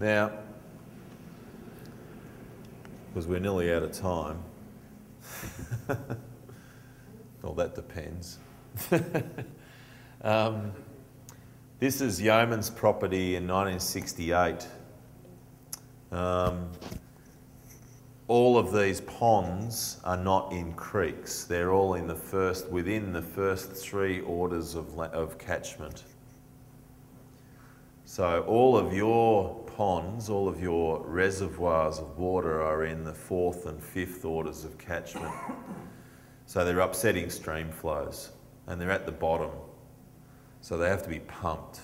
Now, because we're nearly out of time, well, that depends. um, this is Yeomans' property in 1968. Um, all of these ponds are not in creeks. They're all in the first, within the first three orders of, of catchment. So all of your ponds, all of your reservoirs of water are in the fourth and fifth orders of catchment. So they're upsetting stream flows and they're at the bottom. So they have to be pumped.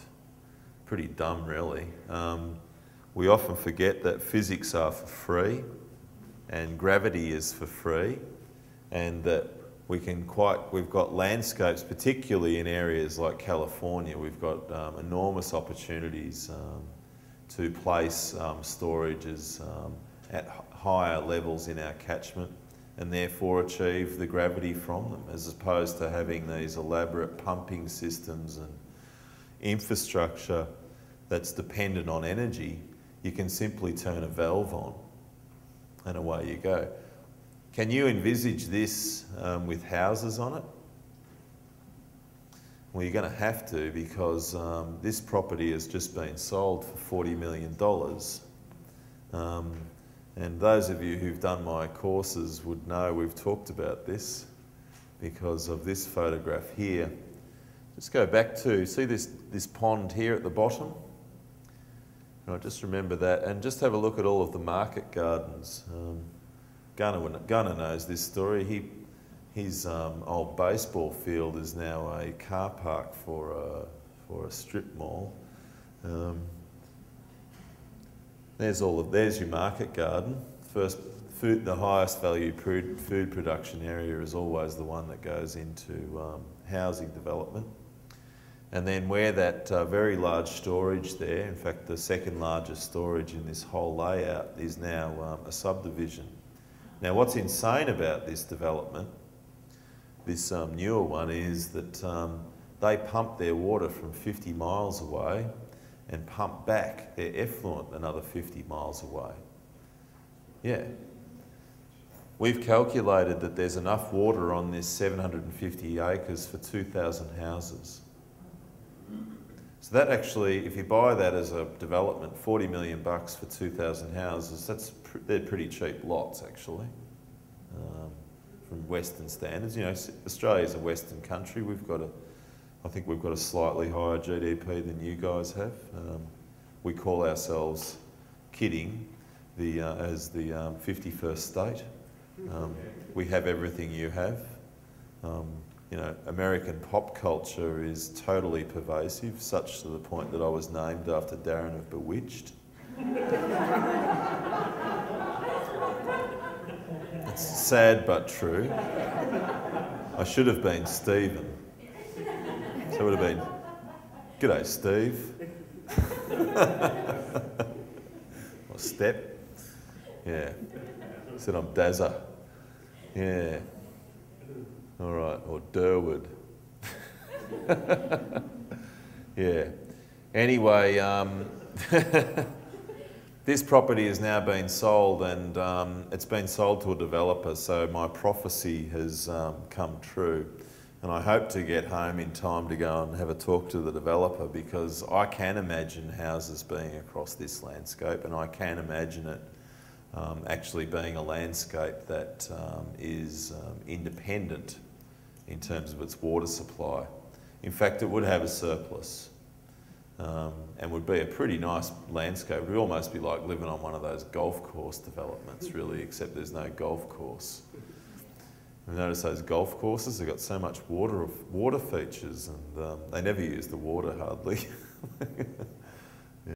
Pretty dumb, really. Um, we often forget that physics are for free and gravity is for free and that we can quite, we've got landscapes, particularly in areas like California, we've got um, enormous opportunities um, to place um, storages um, at higher levels in our catchment and therefore achieve the gravity from them as opposed to having these elaborate pumping systems and infrastructure that's dependent on energy, you can simply turn a valve on and away you go. Can you envisage this um, with houses on it? Well, you're going to have to because um, this property has just been sold for $40 million. Um, and those of you who've done my courses would know we've talked about this because of this photograph here. Just go back to, see this, this pond here at the bottom? Right, just remember that and just have a look at all of the market gardens. Um, Gunner, Gunner knows this story. He, his um, old baseball field is now a car park for a, for a strip mall. Um, there's all of, there's your market garden. First, food, the highest value food, food production area is always the one that goes into um, housing development. And then where that uh, very large storage there, in fact the second largest storage in this whole layout is now um, a subdivision. Now what's insane about this development, this um, newer one, is that um, they pump their water from 50 miles away and pump back their effluent another 50 miles away. Yeah. We've calculated that there's enough water on this 750 acres for 2,000 houses. So that actually, if you buy that as a development, 40 million bucks for 2,000 houses, that's pr they're pretty cheap lots actually, um, from Western standards. You know, Australia's a Western country. We've got a, I think we've got a slightly higher GDP than you guys have. Um, we call ourselves, kidding, the, uh, as the um, 51st state. Um, we have everything you have. You know, American pop culture is totally pervasive, such to the point that I was named after Darrin of Bewitched. it's sad but true. I should have been Stephen. So it would have been, G'day, Steve. or Step. Yeah. Said I'm Dazza. Yeah. All right, or Durwood. yeah. Anyway, um, this property has now been sold and um, it's been sold to a developer, so my prophecy has um, come true. And I hope to get home in time to go and have a talk to the developer because I can imagine houses being across this landscape and I can imagine it um, actually being a landscape that um, is um, independent in terms of its water supply. In fact, it would have a surplus um, and would be a pretty nice landscape. It would almost be like living on one of those golf course developments, really, except there's no golf course. You notice those golf courses, they've got so much water, of water features and um, they never use the water hardly.